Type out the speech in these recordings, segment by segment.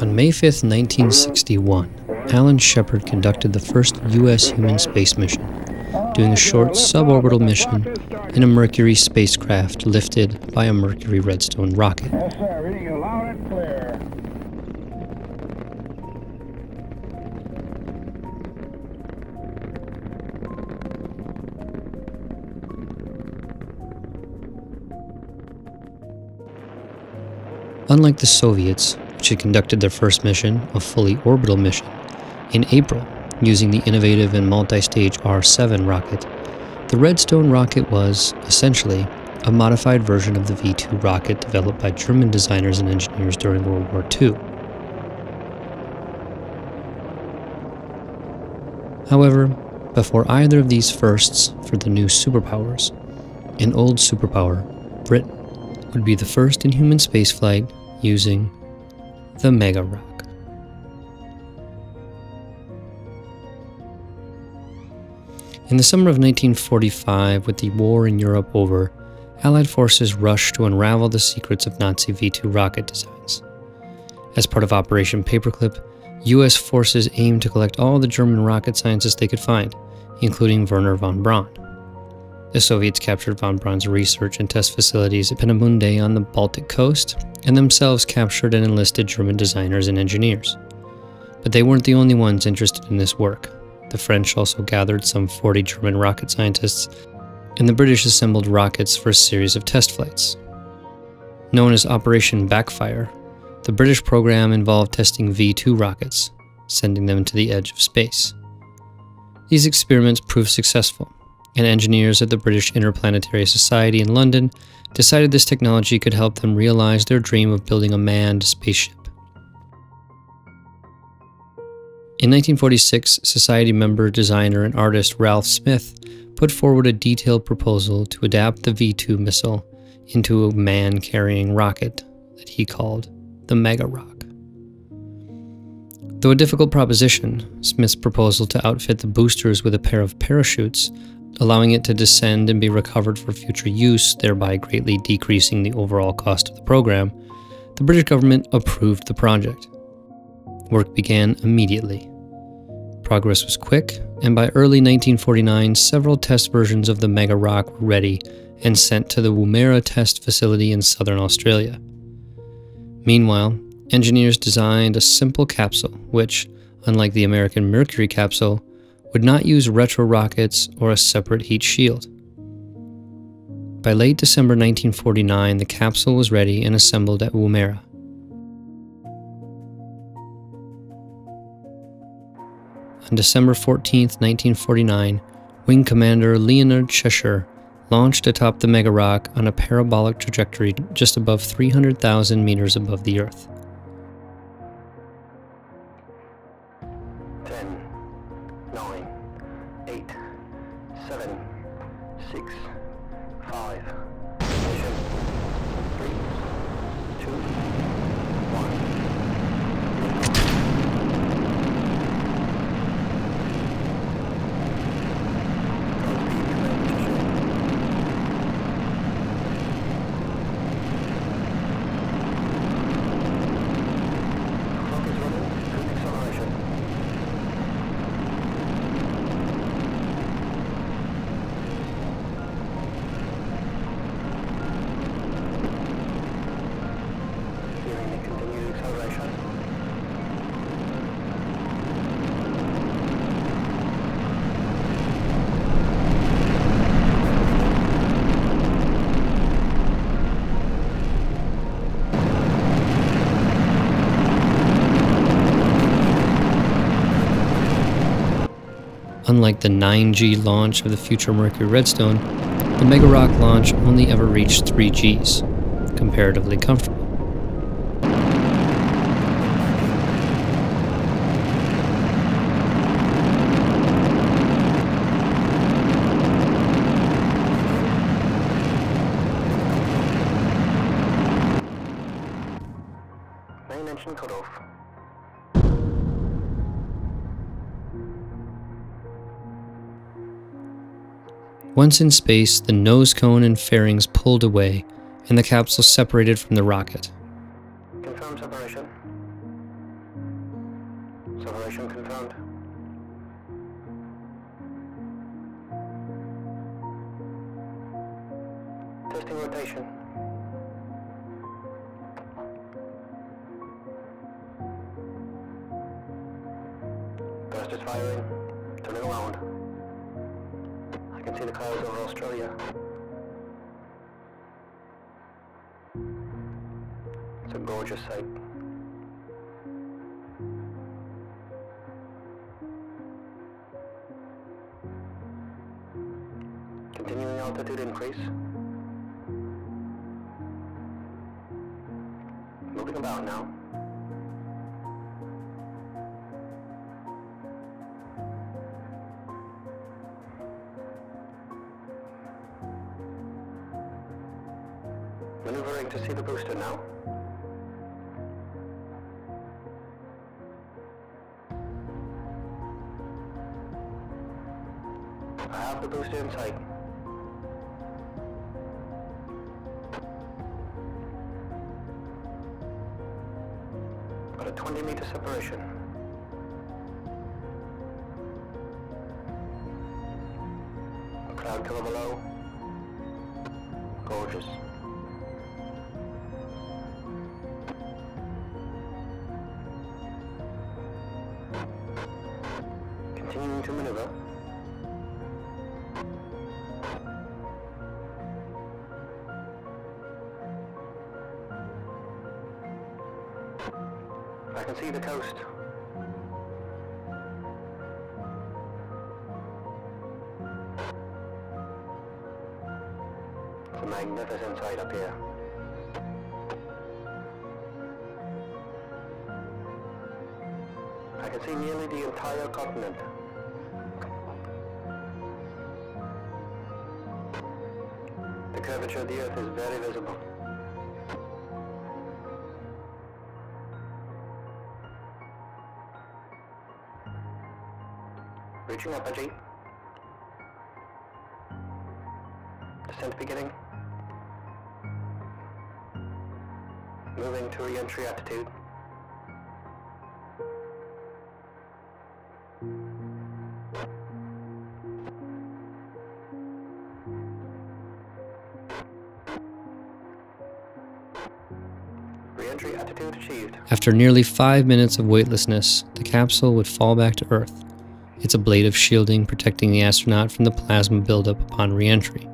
On May 5, 1961, Alan Shepard conducted the first U.S. human space mission, doing a short suborbital mission in a Mercury spacecraft lifted by a Mercury Redstone rocket. Unlike the Soviets, which had conducted their first mission, a fully orbital mission, in April, using the innovative and multi stage R 7 rocket, the Redstone rocket was, essentially, a modified version of the V 2 rocket developed by German designers and engineers during World War II. However, before either of these firsts for the new superpowers, an old superpower, Britain, would be the first in human spaceflight using the Megaroc. In the summer of 1945, with the war in Europe over, Allied forces rushed to unravel the secrets of Nazi V 2 rocket designs. As part of Operation Paperclip, US forces aimed to collect all the German rocket scientists they could find, including Wernher von Braun. The Soviets captured von Braun's research and test facilities at Peenemünde on the Baltic coast, and themselves captured and enlisted German designers and engineers. But they weren't the only ones interested in this work. The French also gathered some 40 German rocket scientists, and the British assembled rockets for a series of test flights. Known as Operation Backfire, the British program involved testing V 2 rockets, sending them to the edge of space. These experiments proved successful, and engineers at the British Interplanetary Society in London decided this technology could help them realize their dream of building a manned spaceship. In 1946, Society member, designer, and artist Ralph Smith put forward a detailed proposal to adapt the V 2 missile into a man carrying rocket that he called the Megaroc. Though a difficult proposition, Smith's proposal to outfit the boosters with a pair of parachutes, allowing it to descend and be recovered for future use, thereby greatly decreasing the overall cost of the program, the British government approved the project. Work began immediately. Progress was quick, and by early 1949, several test versions of the Megaroc were ready and sent to the Woomera test facility in southern Australia. Meanwhile, engineers designed a simple capsule which, unlike the American Mercury capsule, would not use retro rockets or a separate heat shield. By late December 1949, the capsule was ready and assembled at Woomera. On December 14, 1949, Wing Commander Leonard Cheshire launched atop the Megaroc on a parabolic trajectory just above 300,000 meters above the Earth. Unlike the 9G launch of the future Mercury Redstone, the Megaroc launch only ever reached 3 Gs, comparatively comfortable. Main Once in space, the nose cone and fairings pulled away, and the capsule separated from the rocket. Confirm separation. Separation confirmed. Testing rotation. Burst is firing. Australia. It's a gorgeous sight. Continuing altitude increase. Moving about now. Booster now. I have the booster in sight. Got a 20 meter separation. Cloud cover below. Gorgeous. Continuing to maneuver. I can see the coast. It's a magnificent sight up here. I can see nearly the entire continent. Curvature of the earth is very visible. Reaching apogee. Descent beginning. Moving to re-entry attitude. After nearly five minutes of weightlessness, the capsule would fall back to Earth, its ablative shielding protecting the astronaut from the plasma buildup upon reentry.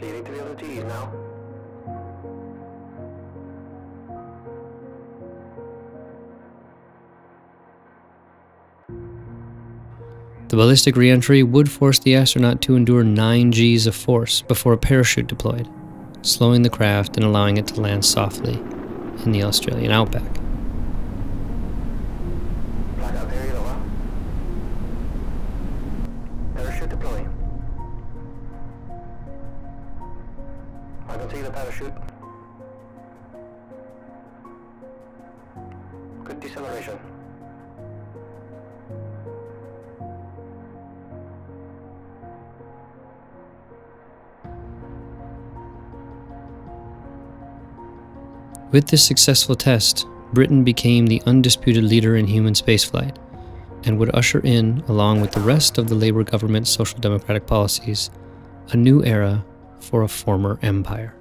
To feel the G's now. The ballistic reentry would force the astronaut to endure 9 Gs of force before a parachute deployed, slowing the craft and allowing it to land softly in the Australian outback. Blackout period With this successful test, Britain became the undisputed leader in human spaceflight and would usher in, along with the rest of the Labour government's social democratic policies, a new era for a former empire.